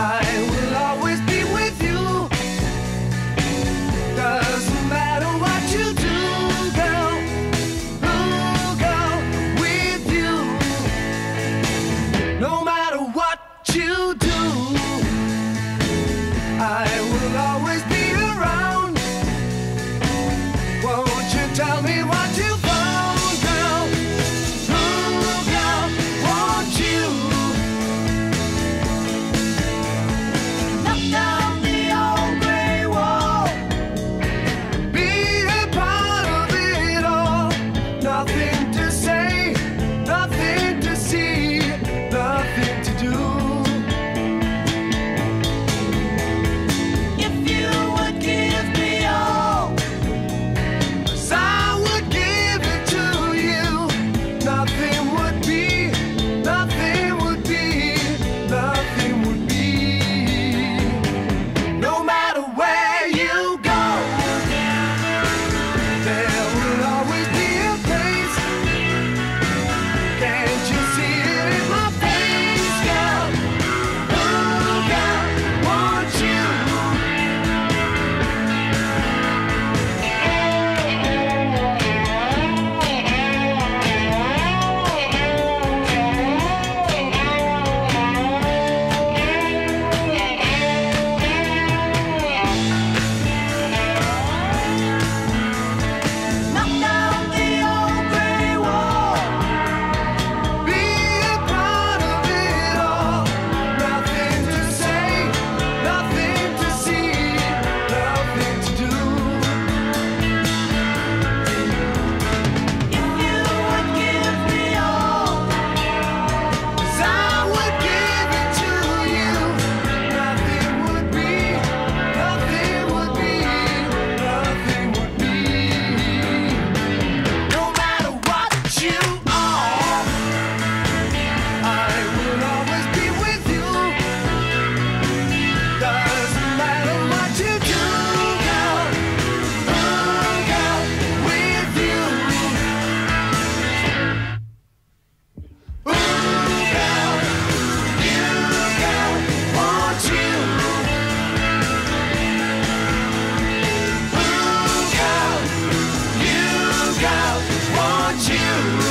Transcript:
high. you.